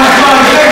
much fun. Thank